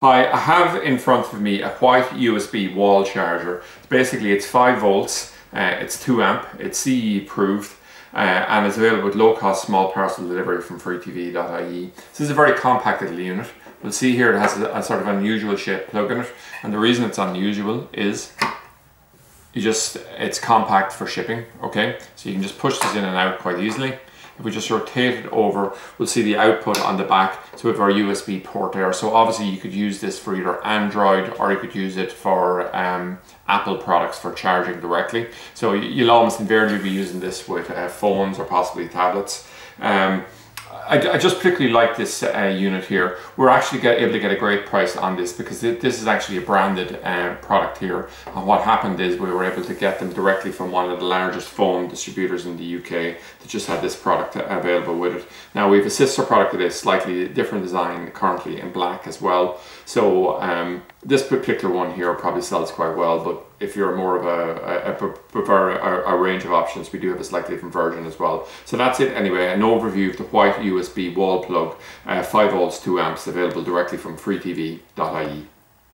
Hi, I have in front of me a white USB wall charger. Basically it's 5 volts, uh, it's 2 amp, it's CE approved uh, and it's available with low cost small parcel delivery from freetv.ie. This is a very compact little unit. We'll see here it has a, a sort of unusual shaped plug in it and the reason it's unusual is you just it's compact for shipping okay so you can just push this in and out quite easily if we just rotate it over, we'll see the output on the back. So we have our USB port there. So obviously you could use this for either Android or you could use it for um, Apple products for charging directly. So you'll almost invariably be using this with uh, phones or possibly tablets. Um, I, I, just particularly like this uh, unit here. We're actually get, able to get a great price on this because th this is actually a branded uh, product here. And what happened is we were able to get them directly from one of the largest phone distributors in the UK that just had this product available with it. Now we have a sister product that is slightly different design currently in black as well. So um, this particular one here probably sells quite well, but if you're more of a, a, a prefer a, a, range of options, we do have a slightly different version as well. So that's it anyway, an overview of the white USB wall plug, uh, 5 volts, 2 amps, available directly from freetv.ie.